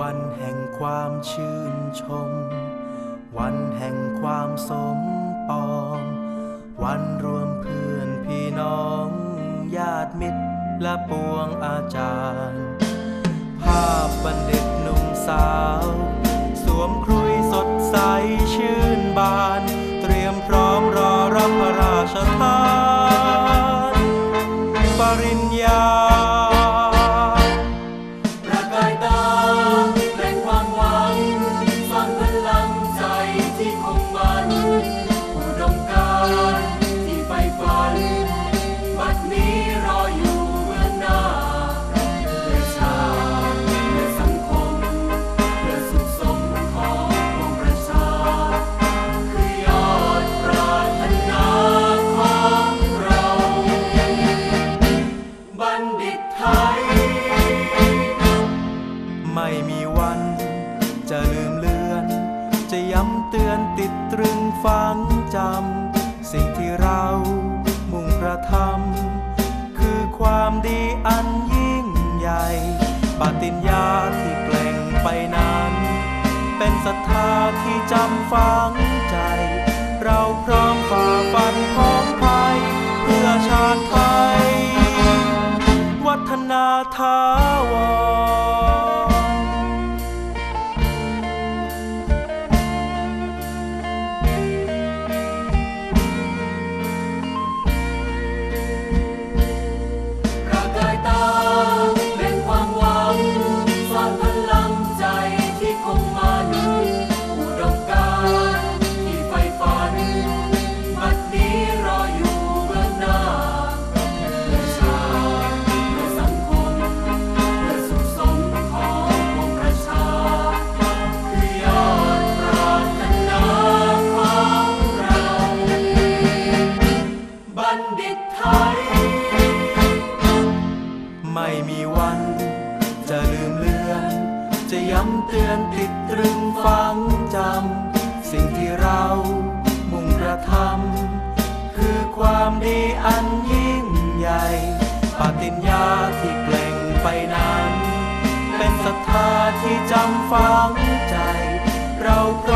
วันแห่งความชื่นชม วันแห่งความสมปอง วันรวมเพื่อนพี่น้องญาติมิตรและปวงอาจารย์ ภาพบัณฑิตหนุ่มสาว สวมครุยสดใสชื่นบาน 绽放。 เตือนติดตรึงฟังจำ สิ่งที่เรามุ่งกระทำคือความดีอันยิ่งใหญ่ปฏิญญาที่เปล่งไปนั้น เป็นศรัทธาที่จำฝังใจ เราพร้